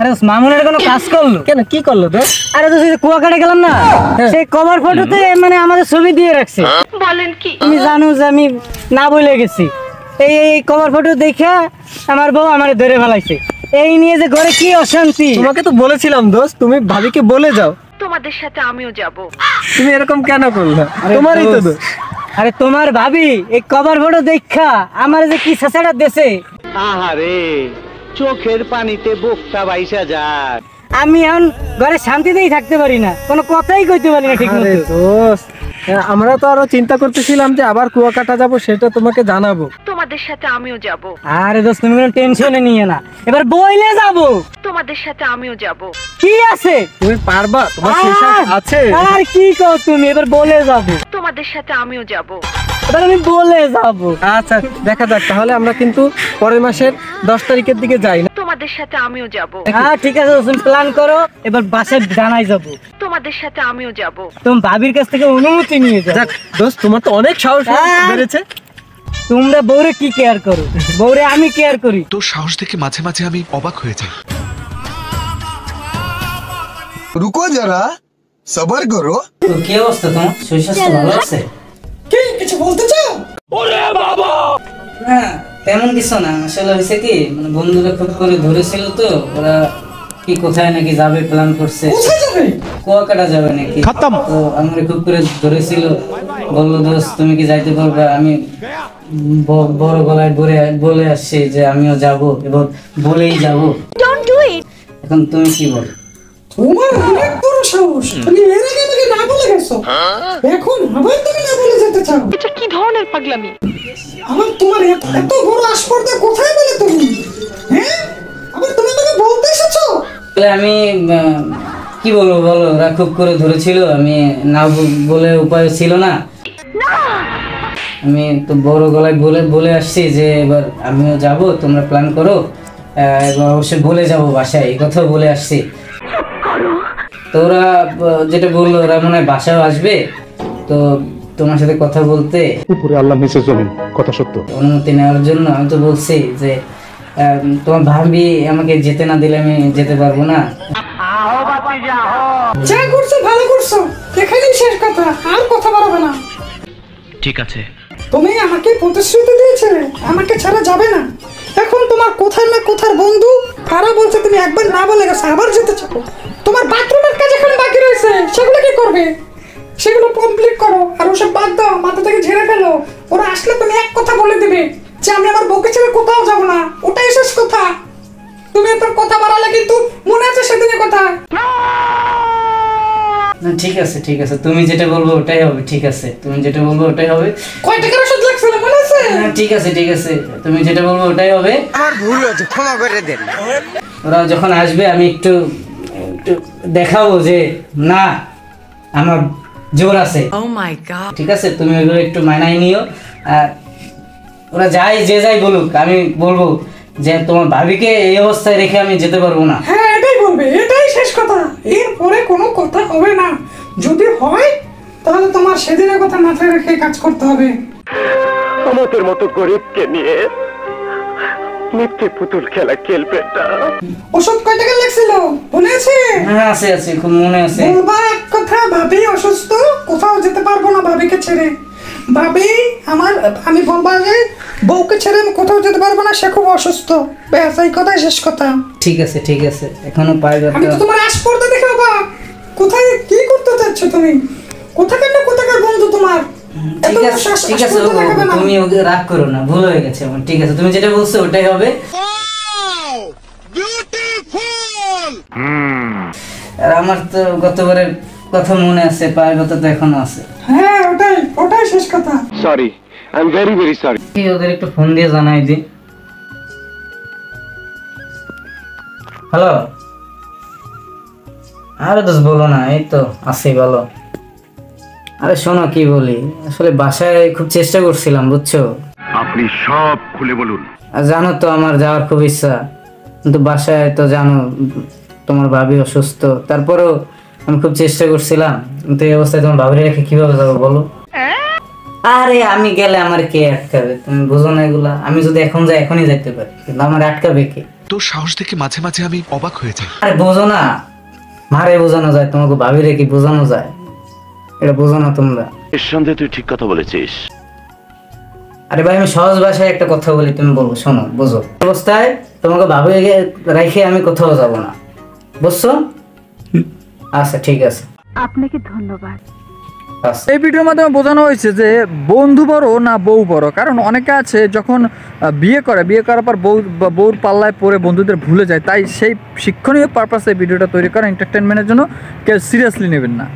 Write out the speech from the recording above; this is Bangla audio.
আরে মামুনের কোনো কাজ করল? কেন কি করল দোষ আরে তো কুয়াকাটা গেলাম না সেই কভার ফটোতে মানে আমাদের ছবি দিয়ে রাখছে। বলেন কি? তুমি জানো যে আমি না বলে গেছি। এই এই কভার ফটো দেখে আমার বউ আমার ধরে ফেলাইছে। এই নিয়ে যে ঘরে কি অশান্তি? তোমাকে তো বলেছিলাম দোষ তুমি ভাবিকে বলে যাও। তোমাদের সাথে আমিও যাব। তুমি এরকম কেন করলে? আরে তোমারই তো দোষ। আরে তোমার ভাবি এই কভার ফটো দেখা আমার যে কি ছাছাড়া দেশে আহারে। চোখের পানিতে বোকটা বাইসা যায়। আমি এখন ঘরে শান্তিতেই থাকতে পারি না। কোনো কথাই কইতে পারি না ঠিক আরে মতো আমরা তো আরও চিন্তা করতেছিলাম যে আবার কুয়াকাটা যাব সেটা তোমাকে জানাব। তোমাদের সাথে আমিও যাব। আরে দোস্ত তুমি কোনো টেনশনে নিয়ে না। এবার বইলে যাব। তোমাদের সাথে আমিও যাব। কি আছে? তুমি পারবা তোমার শেষ আর- আছে। আর কি কও তুমি? এবার বলে যাব। তোমাদের সাথে আমিও যাব। বলে আচ্ছা, দেখা যাক তাহলে আমরা কিন্তু পরের মাসের দশ তারিখের দিকে যাই না? তোমাদের সাথে আমিও যাব। প্ল্যান করো এবার বাসায় জানাই যাব। হ্যাঁ। তোমরা বউরে কি কেয়ার করো? বউরে আমি কেয়ার করি। তোর সাহস দেখে মাঝে মাঝে আমি অবাক হয়ে যাই। রুকো যারা সবার করো। তো কি অবস্থা তোমার? শরীর তেমন কিছু না। আসলে হয়েছে কি মানে বন্ধুরা খুব করে ধরেছিল তো ওরা কি কোথায় নাকি যাবে প্ল্যান করছে। কুয়াকাটা যাবে নাকি। তো আমরা খুব করে ধরেছিল বলল দোস্ত তুমি কি যাইতে পারবে? আমি বড় গলায় বলে বলে আসছি যে আমিও যাব এবং বলেই যাব। এখন তুমি কি বল? তোমার অনেক বড় সাহস তুমি এর আগে আমাকে না বলে গেছো? এখন আবার তুমি না বলে যেতে চাও? এটা কি ধরনের পাগলামি? আমার তোমার এত এত বড় আসপর্দা কোথায় বলে তুমি? হ্যাঁ? আবার তুমি আমাকে বলতে এসেছ? আমি কি বলব বলো? ওরা খুব করে ধরেছিল আমি না বলে উপায় ছিল না। আমি তো বড় গলায় বলে বলে আসছি যে এবার আমিও যাব তোমরা প্ল্যান করো। এবার অবশ্যই বলে যাব বাসায় এই কথাও বলে আসছি। তো ওরা যেটা বলল ওরা মনে হয় বাসায় আসবে। তো তোমার সাথে কথা বলতে উপরে আল্লাহ নিচে জমিন কথা সত্য। অনুমতি নেওয়ার জন্য আমি তো বলছি যে তোমার ভাবি আমাকে যেতে না দিলে আমি যেতে পারব না। যা করছ ভালো করছ। এখানেই শেষ কথা আর কথা বাড়াবে না। ঠিক আছে। তুমি আমাকে প্রতিশ্রুতি দিয়েছিলে আমাকে ছাড়া যাবে না। এখন তোমার কোথায় না কোথার বন্ধু তারা বলছে তুমি একবার না বলে গেছো আবার যেতে চাও? তোমার বাথরুমের কাজ এখন বাকি রয়েছে সেগুলো কি করবে? সেগুলো কমপ্লিট করো আর ওসব বাদ দাও মাথা থেকে ঝেড়ে ফেলো। ওরা আসলে তুমি এক কথা বলে দেবে যে আমি আমার বউকে ছেড়ে কোথাও যাব না। ওটাই শেষ কথা। তুমি এত কথা বাড়ালে কিন্তু মনে আছে সেদিনের কথা। না, ঠিক আছে ঠিক আছে। তুমি যেটা বলব ওটাই হবে ঠিক আছে। তুমি যেটা বলব ওটাই হবে। কয় টাকার ওষুধ লাগছিল মনে আছে? না, ঠিক আছে ঠিক আছে। তুমি যেটা বলব ওটাই হবে। আমার ভুল হয়েছে ক্ষমা করে দেন। ওরা যখন আসবে আমি একটু দেখাবো যে না আমার জোর আছে। ঠিক আছে তুমি ওগুলো একটু মানাই নিও। আর ওরা যাই যে যাই বলুক আমি বলব যে তোমার ভাবিকে এই অবস্থায় রেখে আমি যেতে পারব না। হ্যাঁ এটাই বলবে এটাই শেষ কথা। এরপরে কোনো কথা হবে না। যদি হয় তাহলে তোমার সেদিনের কথা মাথায় রেখে কাজ করতে হবে। আমাদের মতো গরিবকে নিয়ে মিথ্যে পুতুল খেলা খেলবে না। ওষুধ কয় টাকা লাগছিল? মনে আছে? হ্যাঁ আছে আছে খুব মনে আছে। বলবা এক কথা ভাবি অসুস্থ কোথাও যেতে পারব না ভাবিকে ছেড়ে। ভাবি আমার আমি বলবা যে বউকে ছেড়ে আমি কোথাও যেতে পারব না সে খুব অসুস্থ। ব্যাস এই কথাই শেষ কথা। ঠিক আছে ঠিক আছে এখনও পায়ে আমি তো তোমার আশ পড়তে দেখে বাবা কোথায় কি করতে চাচ্ছ তুমি? কোথাকার না কোথাকার বন্ধু তোমার? ঠিক আছে ঠিক আছে। তুমি ওকে রাগ করো না ভুল হয়ে গেছে আমার ঠিক আছে তুমি যেটা বলছো ওটাই হবে। আর আমার তো গতবারের কথা মনে আছে পায়ের কথা তো এখনও আছে। হ্যাঁ ওটাই ওটাই শেষ কথা। Sorry I am very very sorry কি ওদের একটু ফোন দিয়ে জানাই দি। হ্যালো আরে দোষ বলো না এই তো আছি বলো আরে শোনো কি বলি আসলে বাসায় খুব চেষ্টা করছিলাম বুঝছ? আপনি সব খুলে বলুন। আর জানো তো আমার যাওয়ার খুব ইচ্ছা। কিন্তু বাসায় তো জানো তোমার ভাবি অসুস্থ তারপরেও আমি খুব চেষ্টা করছিলাম কিন্তু এই অবস্থায় তোমার ভাবি রেখে কীভাবে যাব বলো? আরে আমি গেলে আমার কে আটকাবে? তুমি বুঝো না এগুলা। আমি যদি এখন যাই এখনই যাইতে পারি। কিন্তু আমার আটকাবে কে? তোর সাহস দেখে মাঝে মাঝে আমি অবাক হয়ে যাই। আরে বোঝো না। মারে বোঝানো যায় তোমাকে ভাবি রেখে বোঝানো যায়। এটা বোঝো না তোমরা। নিঃসন্দেহে তুই ঠিক কথা বলেছিস। আরে ভাই আমি সহজ ভাষায় একটা কথা বলি তুমি বলব শোনো বুঝো। অবস্থায় তোমাকে ভাবে রেখে আমি কোথাও যাব না। বুঝছ? আচ্ছা ঠিক আছে। আপনাকে ধন্যবাদ। আচ্ছা। এই ভিডিওর মাধ্যমে বোঝানো হয়েছে যে বন্ধু বড় না বউ বড়। কারণ অনেকে আছে যখন বিয়ে করে বিয়ে করার পর বউ বা বউর পাল্লায় পড়ে বন্ধুদের ভুলে যায় তাই সেই শিক্ষণীয় পারপাসে ভিডিওটা তৈরি করা এন্টারটেনমেন্টের জন্য কেউ সিরিয়াসলি নেবেন না।